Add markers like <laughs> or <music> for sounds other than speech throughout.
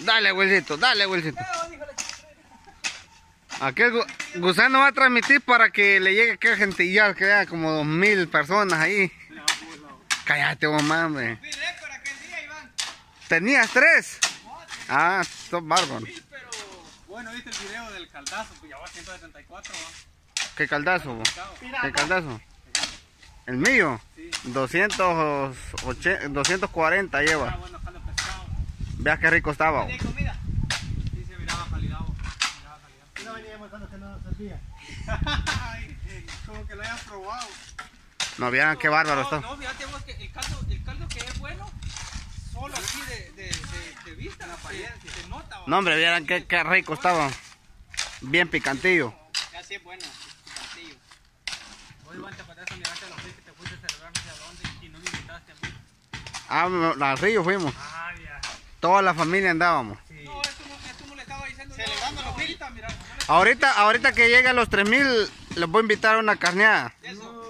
Dale, Wilsito, dale, Wilsito. Aquel gu- gusano va a transmitir para que le llegue que gente ya que vea como dos mil personas ahí. Cállate, aquel día, Iván. ¿Tenías tres? Ah, sos bárbaro. Bueno, viste el video del caldazo, pues ya va a 174, va. ¿Qué caldazo? ¿Qué caldazo? ¿El mío? Sí. 280, 240 Ah, lleva. bueno, caldo pescado. Vea qué rico estaba. bo. comida? Sí, se miraba calidad. Miraba calidad. No veníamos cuando que no servía. Ay, <laughs> como que lo hayan probado. No, vean qué bárbaro no, está. No, fíjate vos que el caldo, el caldo que es bueno, solo así de, de, de, de vista, la apariencia. Se, nota, va. No, hombre, vieran qué, qué rico estaba. Bien picantillo. Así es bueno, picantillo. Vos, Iván, te acuerdas cuando llegaste a los que te fuiste a celebrar no sé a dónde y no me invitaste a mí. Ah, no, al río fuimos. Ah, ya. Toda la familia andábamos. Sí. No, esto no, esto le estaba diciendo. Celebrando los mil. Ahorita, ahorita que llegue a los 3000, les voy a invitar a una carneada. eso.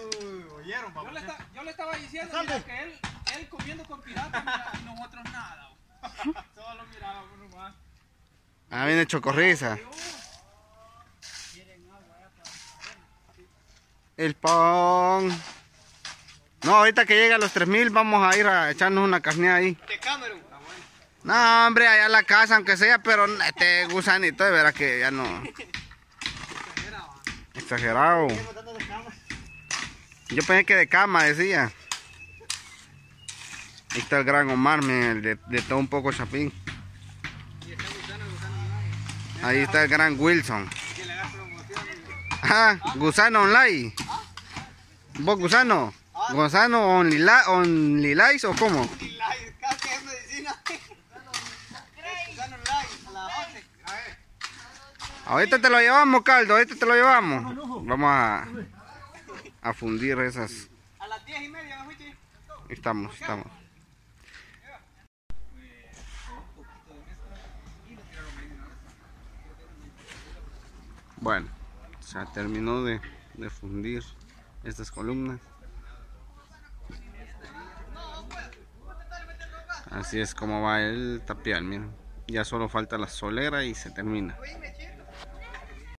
Yo le, esta- yo le estaba diciendo mira, que él, él comiendo con piratas mira, y nosotros nada. <laughs> Solo mirábamos nomás. Ah, viene chocorriza. El pan. No, ahorita que llegue a los 3000 vamos a ir a echarnos una carneada ahí. De Cameron. No, hombre, allá la casa, aunque sea, pero este gusanito de veras que ya no. <laughs> Exagerado. Yo pensé que de cama, decía. Ahí está el gran Omar, el de, de todo un poco chapín. Y está gusano, gusano online. Ahí está el gran Wilson. Ajá, gusano online. ¿Vos gusano? ¿Gusano only, li- only lies o cómo? Y la casi es medicina. A las 11. A ver. Ahorita te lo llevamos, Caldo, ahorita te lo llevamos. Vamos a, a fundir esas. A las 10 y media, ¿no? Estamos, estamos. Bueno, se terminó de, de fundir estas columnas. Así es como va el tapial, miren. Ya solo falta la solera y se termina.